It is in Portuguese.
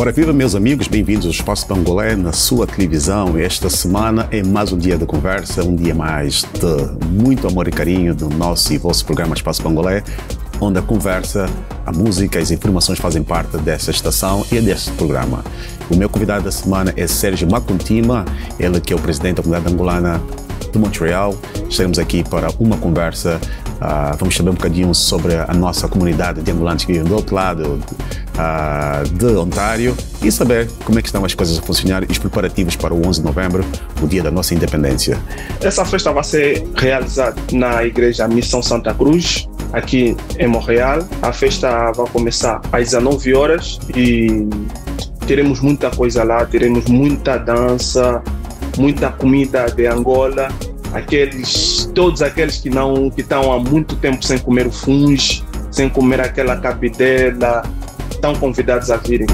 Ora, viva meus amigos, bem-vindos ao Espaço Pangolé na sua televisão. Esta semana é mais um dia de conversa, um dia mais de muito amor e carinho do nosso e vosso programa Espaço Pangolé, onde a conversa, a música e as informações fazem parte dessa estação e deste programa. O meu convidado da semana é Sérgio Macuntima, ele que é o presidente da comunidade angolana de Montreal. Estaremos aqui para uma conversa. Uh, vamos saber um bocadinho sobre a nossa comunidade de angolanos que vivem do outro lado uh, de Ontário e saber como é que estão as coisas a funcionar e os preparativos para o 11 de novembro, o dia da nossa independência. Essa festa vai ser realizada na Igreja Missão Santa Cruz, aqui em Montreal. A festa vai começar às 19 horas e teremos muita coisa lá, teremos muita dança, muita comida de Angola, aqueles todos aqueles que não que estão há muito tempo sem comer o funge, sem comer aquela cabidela, estão convidados a virem.